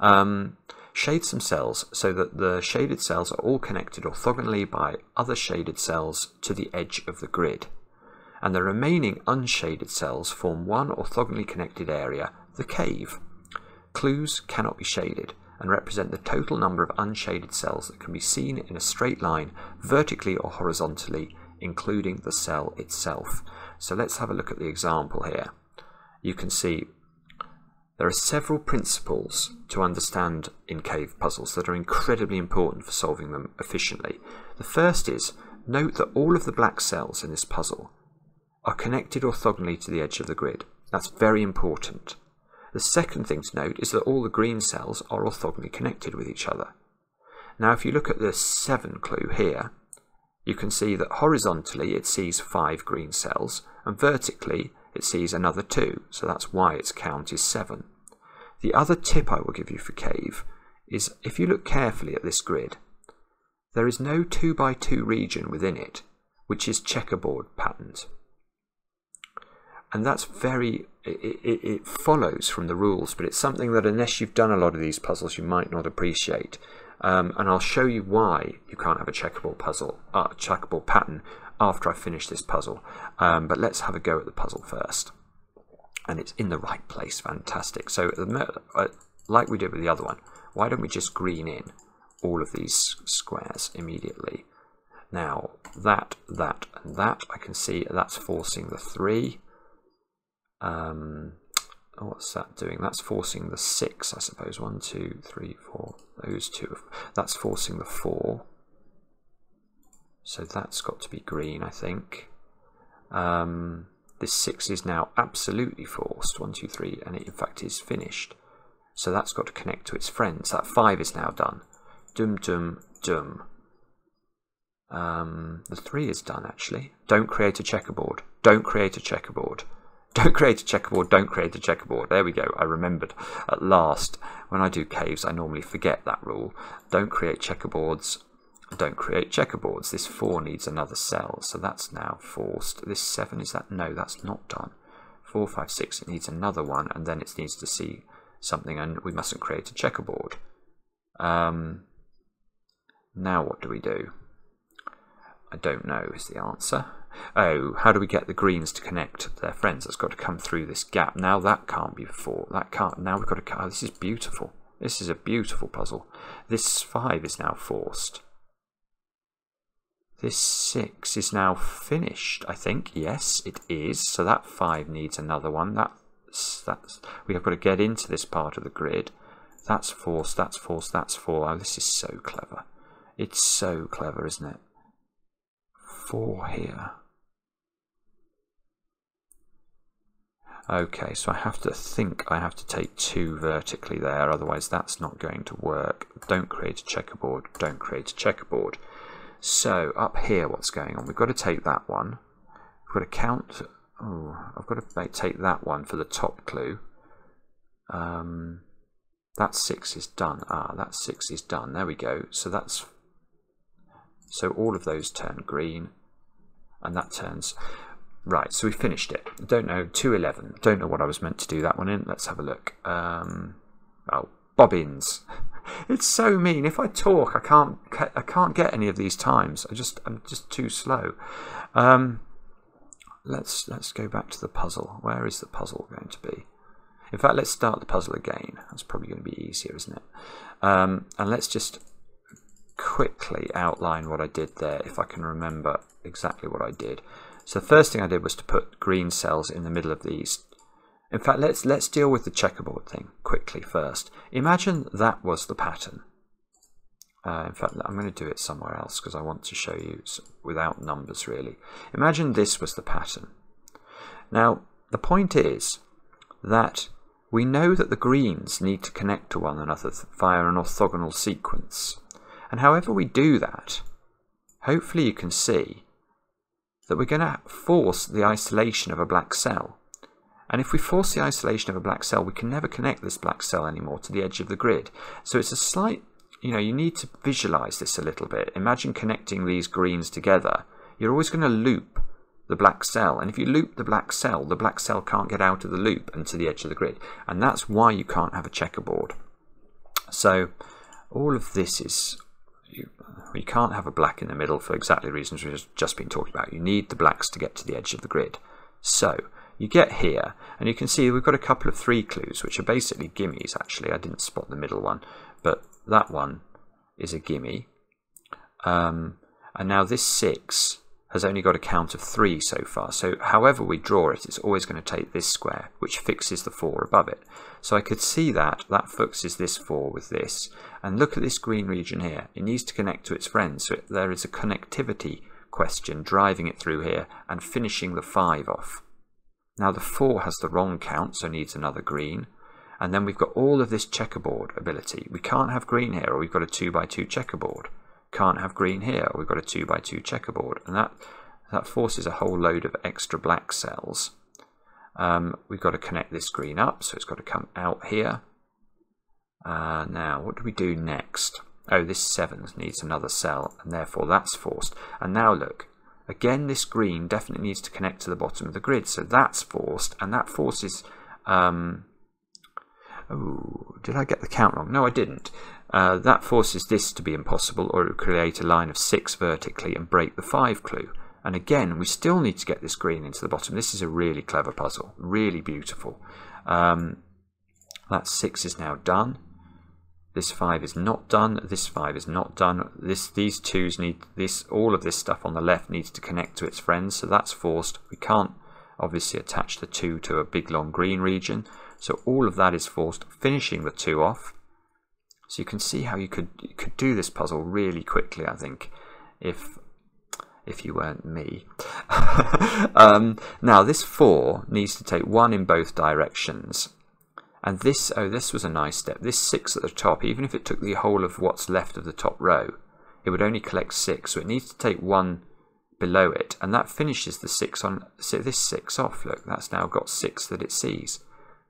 Um, shade some cells so that the shaded cells are all connected orthogonally by other shaded cells to the edge of the grid. And the remaining unshaded cells form one orthogonally connected area, the cave. Clues cannot be shaded and represent the total number of unshaded cells that can be seen in a straight line vertically or horizontally, including the cell itself. So let's have a look at the example here. You can see there are several principles to understand in cave puzzles that are incredibly important for solving them efficiently. The first is note that all of the black cells in this puzzle are connected orthogonally to the edge of the grid. That's very important. The second thing to note is that all the green cells are orthogonally connected with each other. Now if you look at the 7 clue here, you can see that horizontally it sees 5 green cells and vertically it sees another 2, so that's why its count is 7. The other tip I will give you for cave is if you look carefully at this grid, there is no 2 by 2 region within it, which is checkerboard patterns and that's very it, it, it, follows from the rules but it's something that unless you've done a lot of these puzzles you might not appreciate um, and I'll show you why you can't have a checkable puzzle uh, checkable pattern after I finish this puzzle. Um, but let's have a go at the puzzle first. And it's in the right place. Fantastic. So uh, like we did with the other one why don't we just green in all of these squares immediately? Now that that and that I can see that's forcing the three. Um, what's that doing? That's forcing the six, I suppose. One, two, three, four. Those two. That's forcing the four. So that's got to be green, I think. Um, this 6 is now absolutely forced, 1, 2, 3, and it in fact is finished. So that's got to connect to its friends. That 5 is now done. Dum, dum, dum. Um, the 3 is done actually. Don't create a checkerboard. Don't create a checkerboard. Don't create a checkerboard, don't create a checkerboard. There we go, I remembered at last. When I do caves, I normally forget that rule. Don't create checkerboards, don't create checkerboards. This 4 needs another cell, so that's now forced. This 7, is that? No, that's not done. 4, 5, 6, it needs another one, and then it needs to see something, and we mustn't create a checkerboard. Um, now what do we do? I don't know is the answer. Oh, how do we get the greens to connect their friends? That's got to come through this gap. Now that can't be four. That can't. Now we've got to. Oh, this is beautiful. This is a beautiful puzzle. This five is now forced. This six is now finished, I think. Yes, it is. So that five needs another one. That's, that's, we have got to get into this part of the grid. That's forced, that's forced, that's four. Oh, this is so clever. It's so clever, isn't it? Four here. Okay, so I have to think I have to take two vertically there, otherwise that's not going to work. Don't create a checkerboard, don't create a checkerboard. So up here, what's going on? We've got to take that one. We've got to count. Oh, I've got to take that one for the top clue. Um, that six is done. Ah, that six is done. There we go. So that's so all of those turn green, and that turns right. So we finished it. Don't know two eleven. Don't know what I was meant to do that one in. Let's have a look. Um, oh, bobbins. it's so mean. If I talk, I can't. I can't get any of these times. I just. I'm just too slow. Um, let's let's go back to the puzzle. Where is the puzzle going to be? In fact, let's start the puzzle again. That's probably going to be easier, isn't it? Um, and let's just quickly outline what I did there, if I can remember exactly what I did. So the first thing I did was to put green cells in the middle of these in fact, let's, let's deal with the checkerboard thing quickly first. Imagine that was the pattern. Uh, in fact, I'm going to do it somewhere else because I want to show you without numbers really. Imagine this was the pattern. Now, the point is that we know that the greens need to connect to one another via an orthogonal sequence. And however we do that, hopefully you can see that we're going to force the isolation of a black cell. And if we force the isolation of a black cell, we can never connect this black cell anymore to the edge of the grid. So it's a slight, you know, you need to visualize this a little bit. Imagine connecting these greens together. You're always going to loop the black cell. And if you loop the black cell, the black cell can't get out of the loop and to the edge of the grid. And that's why you can't have a checkerboard. So all of this is, you, you can't have a black in the middle for exactly the reasons we've just been talking about. You need the blacks to get to the edge of the grid. So you get here, and you can see we've got a couple of three clues, which are basically gimmies, actually. I didn't spot the middle one, but that one is a gimme. Um, and now this six has only got a count of three so far. So however we draw it, it's always going to take this square, which fixes the four above it. So I could see that, that fixes this four with this. And look at this green region here. It needs to connect to its friends. So there is a connectivity question driving it through here and finishing the five off. Now the 4 has the wrong count, so needs another green. And then we've got all of this checkerboard ability. We can't have green here, or we've got a 2 by 2 checkerboard. Can't have green here, or we've got a 2 by 2 checkerboard. And that, that forces a whole load of extra black cells. Um, we've got to connect this green up, so it's got to come out here. Uh, now, what do we do next? Oh, this 7 needs another cell, and therefore that's forced. And now look, Again, this green definitely needs to connect to the bottom of the grid, so that's forced, and that forces... Um, oh, did I get the count wrong? No, I didn't. Uh, that forces this to be impossible, or it would create a line of 6 vertically and break the 5 clue. And again, we still need to get this green into the bottom. This is a really clever puzzle, really beautiful. Um, that 6 is now done. This 5 is not done. This 5 is not done. This These twos need this. All of this stuff on the left needs to connect to its friends, so that's forced. We can't obviously attach the 2 to a big long green region, so all of that is forced, finishing the 2 off. So you can see how you could you could do this puzzle really quickly, I think, if if you weren't me. um, now this 4 needs to take 1 in both directions. And this, oh, this was a nice step. This 6 at the top, even if it took the whole of what's left of the top row, it would only collect 6. So it needs to take 1 below it. And that finishes the 6 on, so this 6 off. Look, that's now got 6 that it sees.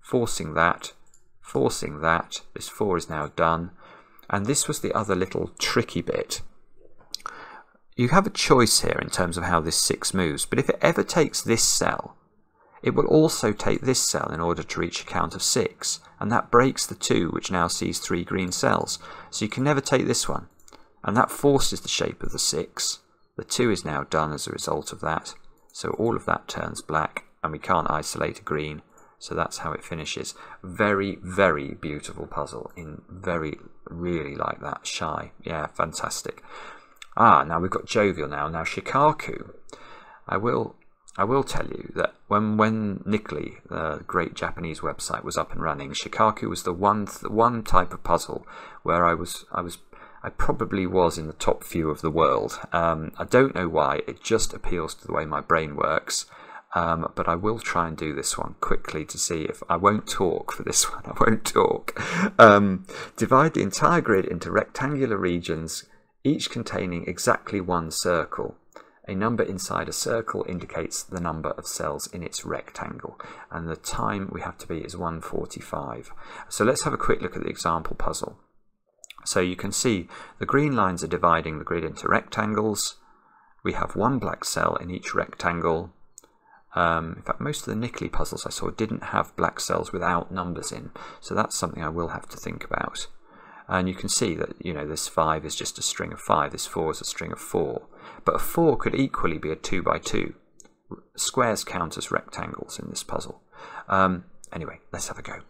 Forcing that, forcing that. This 4 is now done. And this was the other little tricky bit you have a choice here in terms of how this 6 moves, but if it ever takes this cell, it will also take this cell in order to reach a count of 6, and that breaks the 2, which now sees 3 green cells. So you can never take this one, and that forces the shape of the 6. The 2 is now done as a result of that, so all of that turns black, and we can't isolate a green, so that's how it finishes. Very, very beautiful puzzle, in very, really like that, shye. Yeah, fantastic. Ah, now we've got jovi_al now. Now Shikaku, I will I will tell you that when when Nikoli, the great Japanese website, was up and running, Shikaku was the one th one type of puzzle where I was I was I probably was in the top few of the world. Um, I don't know why. It just appeals to the way my brain works. Um, but I will try and do this one quickly to see if I won't talk for this one. I won't talk. Um, divide the entire grid into rectangular regions each containing exactly one circle. A number inside a circle indicates the number of cells in its rectangle, and the time we have to be is 145. So let's have a quick look at the example puzzle. So you can see the green lines are dividing the grid into rectangles. We have one black cell in each rectangle. Um, in fact, most of the Nikoli puzzles I saw didn't have black cells without numbers in, so that's something I will have to think about and you can see that you know this 5 is just a string of 5, this 4 is a string of 4. But a 4 could equally be a 2 by 2. Squares count as rectangles in this puzzle. Um, anyway, let's have a go.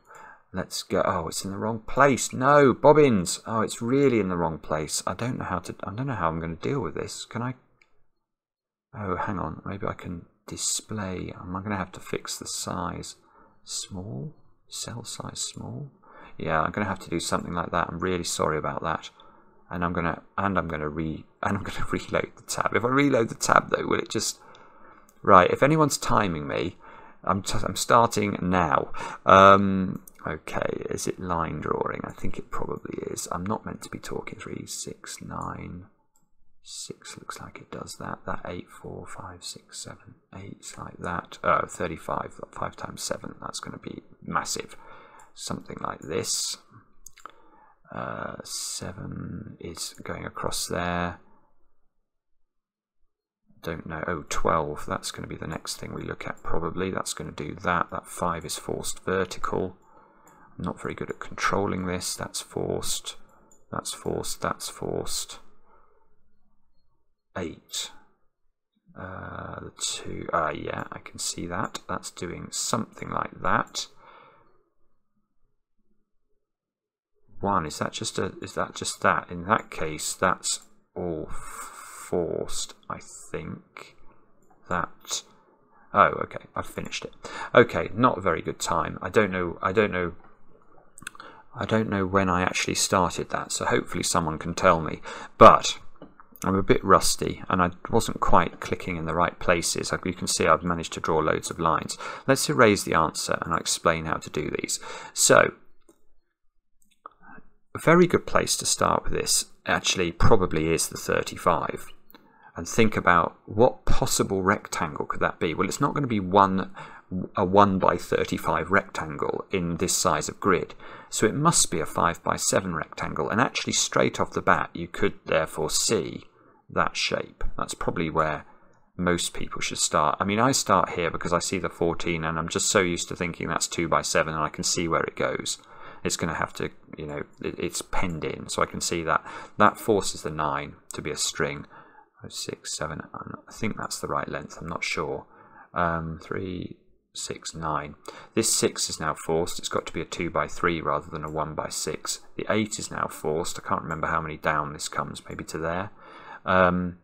Let's go. Oh, it's in the wrong place. No, bobbins. Oh, it's really in the wrong place. I don't know how to. I don't know how I'm going to deal with this. Can I? Oh, hang on. Maybe I can display. Am I going to have to fix the size? Small. Cell size small yeah, I'm going to have to do something like that. I'm really sorry about that. And I'm going to and I'm going to re and I'm going to reload the tab. If I reload the tab though, will it just right? If anyone's timing me, I'm t- I'm starting now. Um, okay, is it line drawing? I think it probably is. I'm not meant to be talking three, six, nine, six. Looks like it does that. That eight, four, five, six, seven, eight, like that. Oh, 35. Five times seven. That's going to be massive something like this. Uh, 7 is going across there. Don't know. Oh, 12. That's going to be the next thing we look at probably. That's going to do that. That 5 is forced vertical. I'm not very good at controlling this. That's forced. That's forced. That's forced. 8. Uh, the 2. Ah, uh, yeah, I can see that. That's doing something like that. One. Is that just a? Is that just that? In that case, that's all forced. I think that. Oh, okay. I've finished it. Okay, not a very good time. I don't know. I don't know. I don't know when I actually started that, so hopefully someone can tell me. But I'm a bit rusty and I wasn't quite clicking in the right places. You can see I've managed to draw loads of lines. Let's erase the answer and I'll explain how to do these. So a very good place to start with this actually probably is the 35 and think about what possible rectangle could that be. Well, it's not going to be one a 1 by 35 rectangle in this size of grid. So it must be a 5 by 7 rectangle. And actually straight off the bat, you could therefore see that shape. That's probably where most people should start. I mean, I start here because I see the 14 and I'm just so used to thinking that's 2 by 7 and I can see where it goes it's going to have to, you know, it, it's penned in. So I can see that. That forces the 9 to be a string. Oh, 6, 7, I think that's the right length. I'm not sure. Um, 3, 6, 9. This 6 is now forced. It's got to be a 2 by 3 rather than a 1 by 6. The 8 is now forced. I can't remember how many down this comes, maybe to there. Um,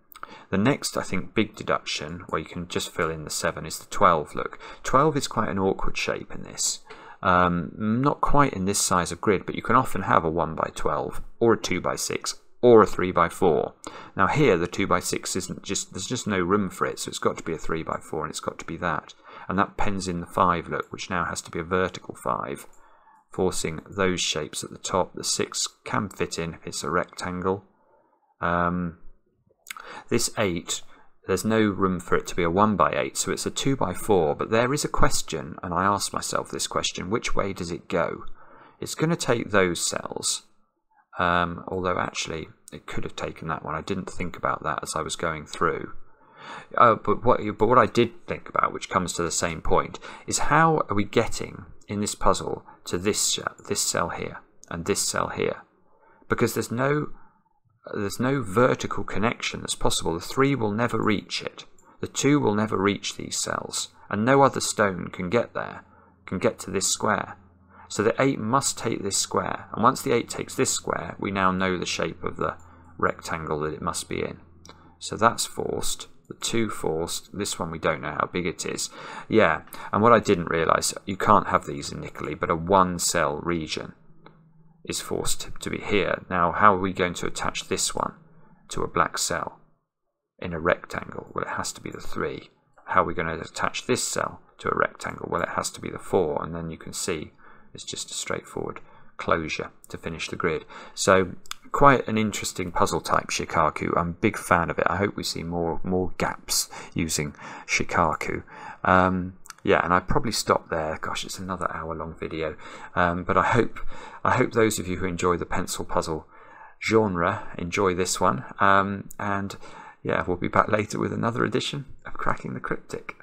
the next, I think, big deduction, where you can just fill in the 7, is the 12. Look, 12 is quite an awkward shape in this. Um, not quite in this size of grid, but you can often have a 1 by 12 or a 2 by 6 or a 3 by 4 Now here the 2 by 6 isn't just, there's just no room for it, so it's got to be a 3 by 4 and it's got to be that. And that pens in the 5 look, which now has to be a vertical 5, forcing those shapes at the top. The 6 can fit in if it's a rectangle. Um, this 8 there's no room for it to be a 1 by 8 so it's a 2 by 4 but there is a question and I asked myself this question which way does it go? It's going to take those cells um, although actually it could have taken that one. I didn't think about that as I was going through. Uh, but what but what I did think about which comes to the same point is how are we getting in this puzzle to this this cell here and this cell here? Because there's no there's no vertical connection that's possible. The 3 will never reach it. The 2 will never reach these cells, and no other stone can get there, can get to this square. So the 8 must take this square, and once the 8 takes this square, we now know the shape of the rectangle that it must be in. So that's forced, the 2 forced, this one we don't know how big it is. Yeah, and what I didn't realise, you can't have these in Nikoli, but a one cell region is forced to be here. Now, how are we going to attach this one to a black cell in a rectangle? Well, it has to be the 3. How are we going to attach this cell to a rectangle? Well, it has to be the 4, and then you can see it's just a straightforward closure to finish the grid. So quite an interesting puzzle type, Shikaku. I'm a big fan of it. I hope we see more more GAPPs using Shikaku. Um, yeah, and I probably stop there. Gosh, it's another hour long video. Um, but I hope I hope those of you who enjoy the pencil puzzle genre enjoy this one. Um, and yeah, we'll be back later with another edition of Cracking the Cryptic.